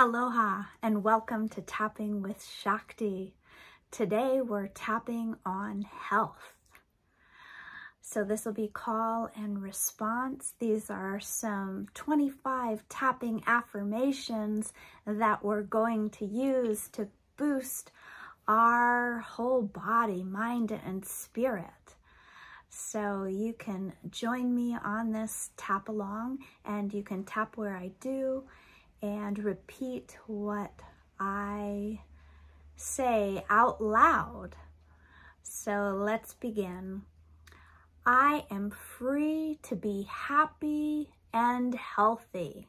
Aloha and welcome to Tapping with Shakti. Today we're tapping on health. So this will be call and response. These are some 25 tapping affirmations that we're going to use to boost our whole body, mind, and spirit. So you can join me on this tap along and you can tap where I do and repeat what I say out loud. So let's begin. I am free to be happy and healthy.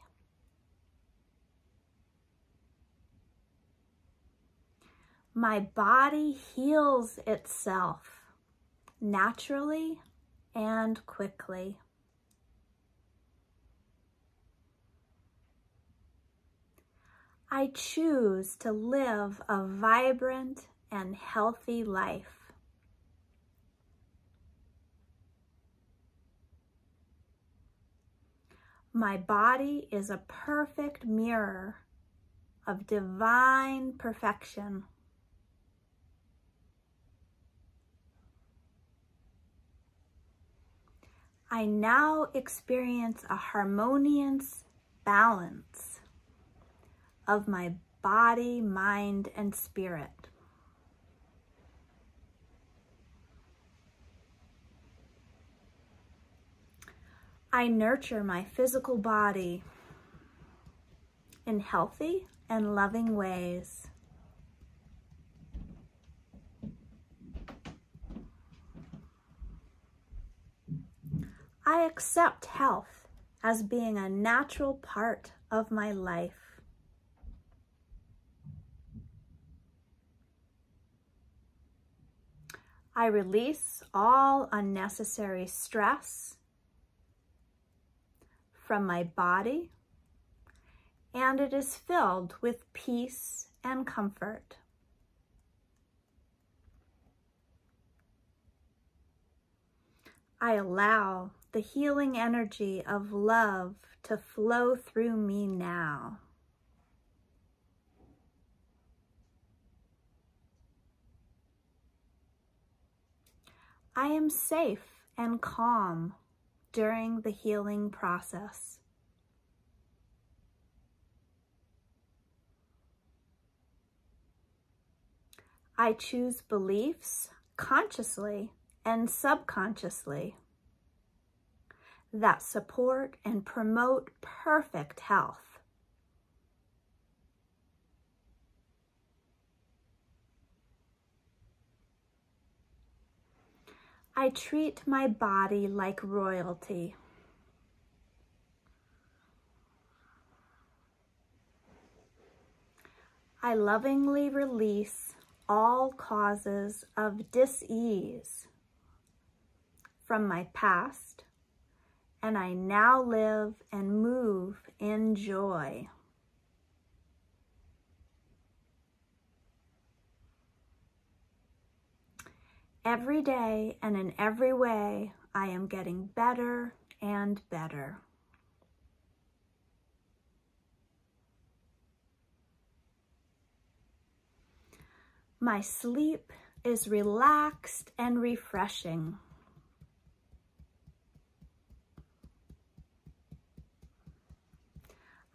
My body heals itself naturally and quickly. I choose to live a vibrant and healthy life. My body is a perfect mirror of divine perfection. I now experience a harmonious balance of my body, mind, and spirit. I nurture my physical body in healthy and loving ways. I accept health as being a natural part of my life. I release all unnecessary stress from my body and it is filled with peace and comfort. I allow the healing energy of love to flow through me now. I am safe and calm during the healing process. I choose beliefs consciously and subconsciously that support and promote perfect health. I treat my body like royalty. I lovingly release all causes of dis-ease from my past, and I now live and move in joy. Every day and in every way, I am getting better and better. My sleep is relaxed and refreshing.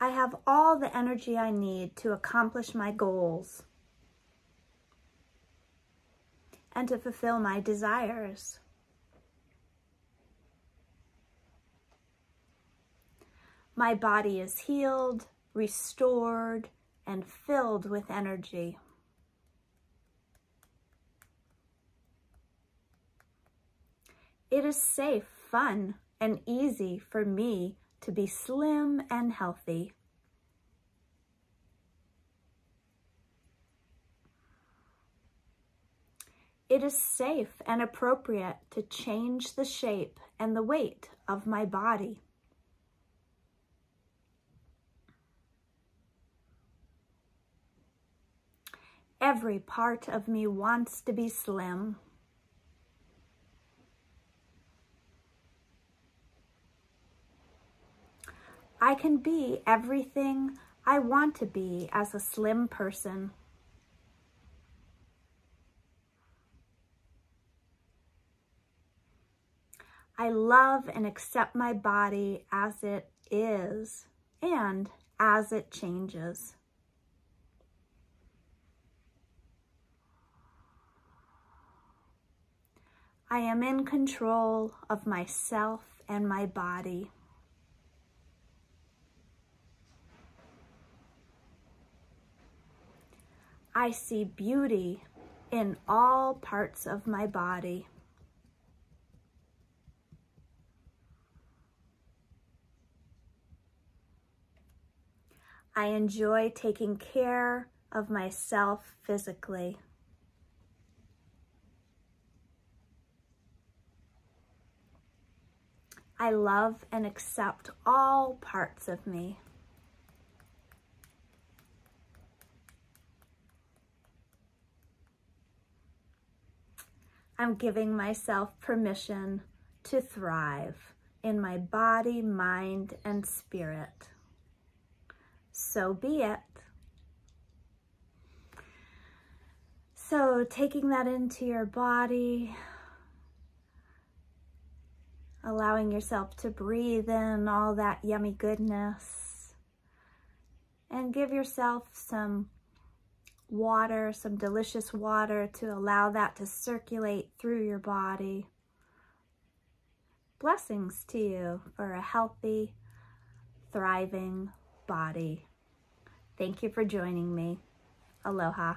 I have all the energy I need to accomplish my goals and to fulfill my desires. My body is healed, restored, and filled with energy. It is safe, fun, and easy for me to be slim and healthy. It is safe and appropriate to change the shape and the weight of my body. Every part of me wants to be slim. I can be everything I want to be as a slim person. I love and accept my body as it is and as it changes. I am in control of myself and my body. I see beauty in all parts of my body. I enjoy taking care of myself physically. I love and accept all parts of me. I'm giving myself permission to thrive in my body, mind, and spirit. So be it. So taking that into your body, allowing yourself to breathe in all that yummy goodness and give yourself some water, some delicious water to allow that to circulate through your body. Blessings to you for a healthy, thriving body. Thank you for joining me. Aloha.